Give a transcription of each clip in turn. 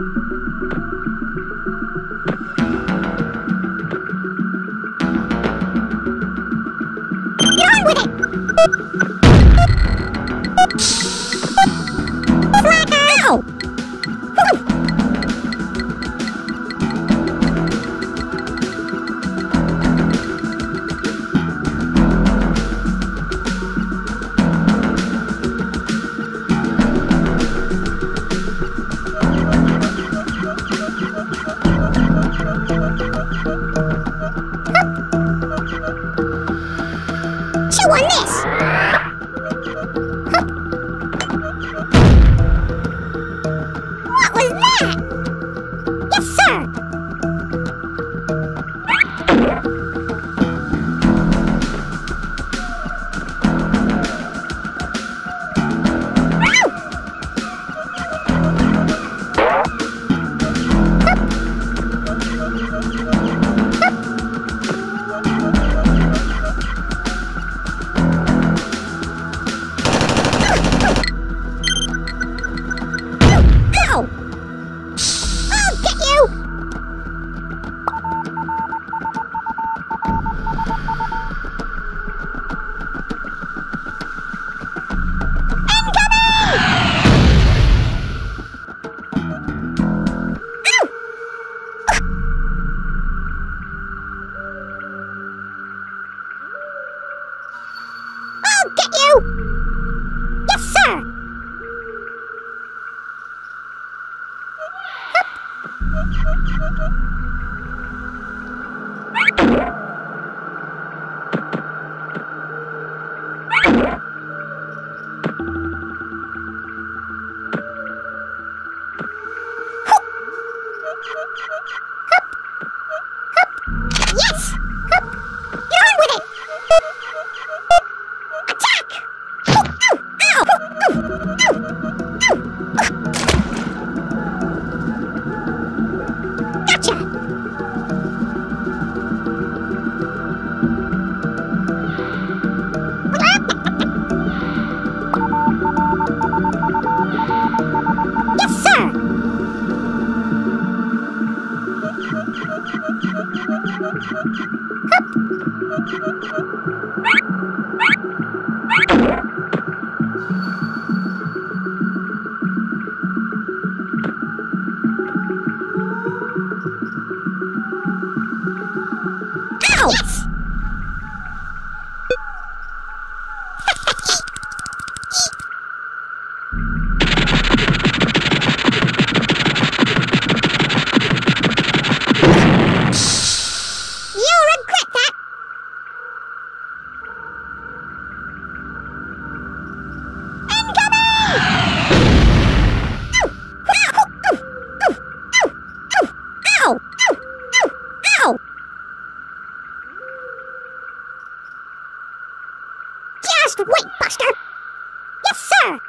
Get on with it! Bye. Ow! Yes! must wait, Buster! Yes, sir!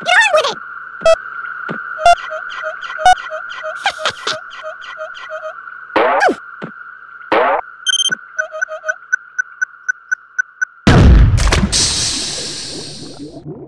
Get on with it! Yes.